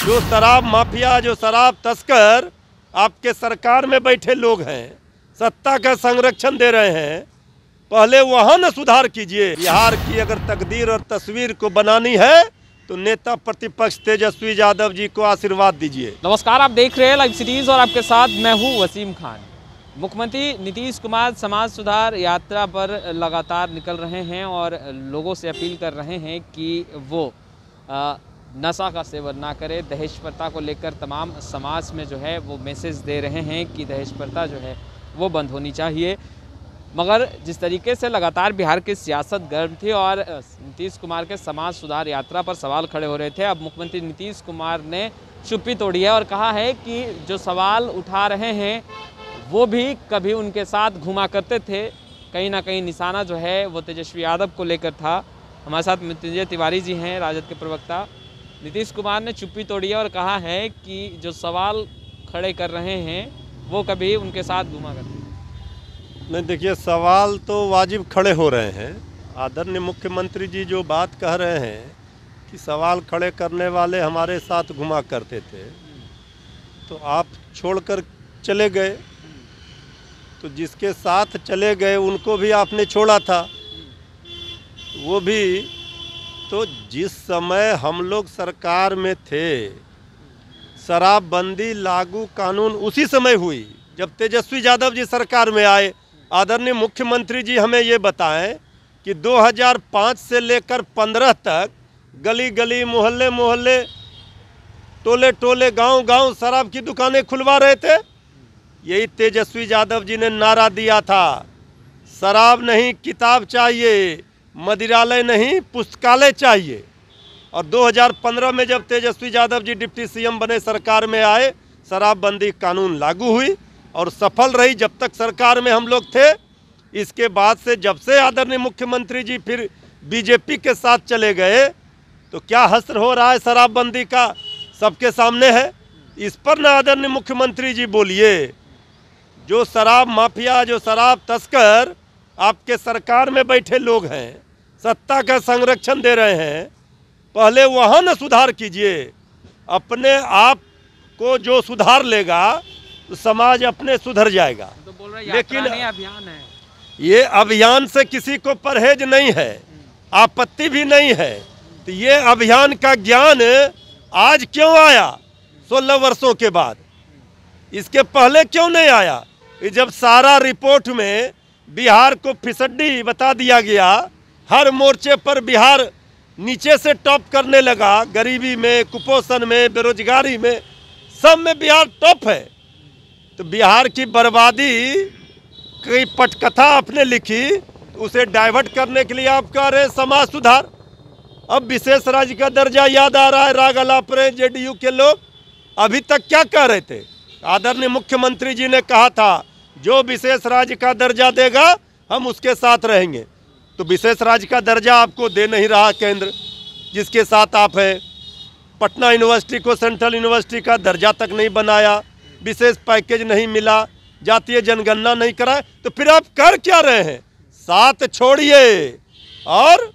जो शराब माफिया जो शराब तस्कर आपके सरकार में बैठे लोग हैं सत्ता का संरक्षण दे रहे हैं पहले वहाँ न सुधार कीजिए। बिहार की अगर तकदीर और तस्वीर को बनानी है तो नेता प्रतिपक्ष तेजस्वी यादव जी को आशीर्वाद दीजिए। नमस्कार आप देख रहे हैं लाइव सीरीज़ और आपके साथ मैं हूँ वसीम खान। मुख्यमंत्री नीतीश कुमार समाज सुधार यात्रा पर लगातार निकल रहे हैं और लोगों से अपील कर रहे हैं कि वो अ, नशा का सेवन ना करें दहेज प्रथा को लेकर तमाम समाज में जो है वो मैसेज दे रहे हैं कि दहेज प्रथा जो है वो बंद होनी चाहिए। मगर जिस तरीके से लगातार बिहार की सियासत गर्म थी और नीतीश कुमार के समाज सुधार यात्रा पर सवाल खड़े हो रहे थे, अब मुख्यमंत्री नीतीश कुमार ने चुप्पी तोड़ी है और कहा है कि जो सवाल उठा रहे हैं, वो भी कभी उनके साथ घुमा करते थे। कहीं ना कहीं निशाना जो है वो तेजस्वी यादव को लेकर था। हमारे साथ मृत्युंजय तिवारी जी हैं, राजद के प्रवक्ता। नीतीश कुमार ने चुप्पी तोड़ी और कहा है कि जो सवाल खड़े कर रहे हैं, वो कभी उनके साथ घुमा करते नहीं, देखिए, सवाल तो वाजिब खड़े हो रहे हैं। आदरणीय मुख्यमंत्री जी जो बात कह रहे हैं कि सवाल खड़े करने वाले हमारे साथ घुमा करते थे तो आप छोड़कर चले गए। तो जिसके साथ चले गए, उनको भी आपने छोड़ा था। वो भी तो जिस समय हम लोग सरकार में थे, शराबबंदी लागू कानून उसी समय हुई, जब तेजस्वी यादव जी सरकार में आए। आदरणीय मुख्यमंत्री जी हमें ये बताएँ कि 2005 से लेकर 15 तक गली गली मोहल्ले मोहल्ले टोले टोले गाँव गाँव शराब की दुकानें खुलवा रहे थे। यही तेजस्वी यादव जी ने नारा दिया था। शराब नहीं, किताब चाहिए। मदिरालय नहीं, पुस्तकालय चाहिए। और 2015 में जब तेजस्वी यादव जी डिप्टी सीएम बने, सरकार में आए, शराबबंदी कानून लागू हुई और सफल रही। जब तक सरकार में हम लोग थे, इसके बाद से जब से आदरणीय मुख्यमंत्री जी फिर बीजेपी के साथ चले गए तो क्या हस्र हो रहा है शराबबंदी का? सबके सामने है। इस पर ना आदरणीय मुख्यमंत्री जी बोलिए। जो शराब माफिया, जो शराब तस्कर आपके सरकार में बैठे लोग हैं सत्ता का संरक्षण दे रहे हैं पहले वहाँ न सुधार कीजिए। अपने आप को जो सुधार लेगा तो समाज अपने सुधर जाएगा। तो बोल रहे लेकिन- अभियान है। ये अभियान से किसी को परहेज नहीं है आपत्ति भी नहीं है। तो ये अभियान का ज्ञान आज क्यों आया? सोलह वर्षों के बाद। इसके पहले क्यों नहीं आया? जब सारा रिपोर्ट में बिहार को फिसड्डी बता दिया गया। हर मोर्चे पर बिहार नीचे से टॉप करने लगा। गरीबी में, कुपोषण में, बेरोजगारी में, सब में बिहार टॉप है। तो बिहार की बर्बादी कई पटकथा आपने लिखी उसे डाइवर्ट करने के लिए आप कह रहे समाज सुधार। अब विशेष राज्य का दर्जा याद आ रहा है, राग अलापरे जेडीयू के लोग। अभी तक क्या कह रहे थे? आदरणीय मुख्यमंत्री जी ने कहा था जो विशेष राज्य का दर्जा देगा, हम उसके साथ रहेंगे। तो विशेष राज्य का दर्जा आपको दे नहीं रहा केंद्र, जिसके साथ आप हैं। पटना यूनिवर्सिटी को सेंट्रल यूनिवर्सिटी का दर्जा तक नहीं बनाया, विशेष पैकेज नहीं मिला, जातीय जनगणना नहीं कराए तो फिर आप कर क्या रहे हैं? साथ छोड़िए। और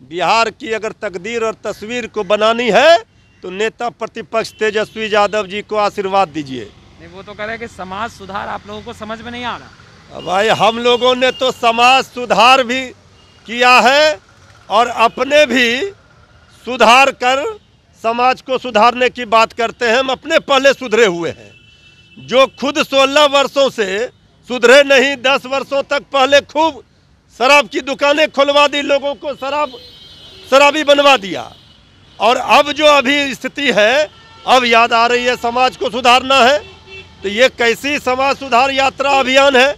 बिहार की अगर तकदीर और तस्वीर को बनानी है तो नेता प्रतिपक्ष तेजस्वी यादव जी को आशीर्वाद दीजिए। नहीं, वो तो कह रहे कि समाज सुधार आप लोगों को समझ में नहीं आ रहा। भाई, हम लोगों ने तो समाज सुधार भी किया है और अपने भी सुधार कर समाज को सुधारने की बात करते हैं। हम अपने पहले सुधरे हुए हैं। जो खुद 16 वर्षों से सुधरे नहीं 10 वर्षों तक पहले खूब शराब की दुकानें खुलवा दी, लोगों को शराब, शराबी बनवा दिया। और अब जो अभी स्थिति है, अब याद आ रही है, समाज को सुधारना है। तो ये कैसी समाज सुधार यात्रा अभियान है?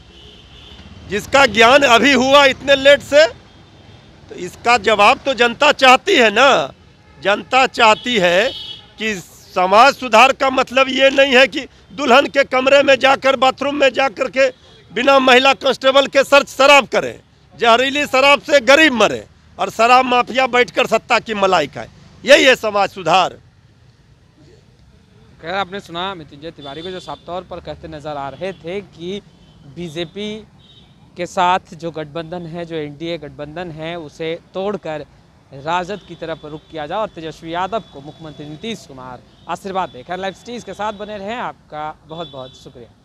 जिसका ज्ञान अभी हुआ इतने लेट से तो इसका जवाब तो जनता चाहती है ना? जनता चाहती है कि समाज सुधार का मतलब ये नहीं है कि दुल्हन के कमरे में जाकर, बाथरूम में जाकर के बिना महिला कांस्टेबल के सर्च शराब करें, जहरीली शराब से गरीब मरे और शराब माफिया बैठकर सत्ता की मलाई खाए। यही है समाज सुधार। खैर, आपने सुना मृत्युंजय तिवारी को, जो साफ़ तौर पर कहते नज़र आ रहे थे कि बीजेपी के साथ जो गठबंधन है, जो एनडीए गठबंधन है, उसे तोड़कर राजद की तरफ़ रुख किया जाए। और तेजस्वी यादव को मुख्यमंत्री नीतीश कुमार आशीर्वाद दें खैर लाइव स्टीज़ के साथ बने रहें आपका बहुत बहुत शुक्रिया।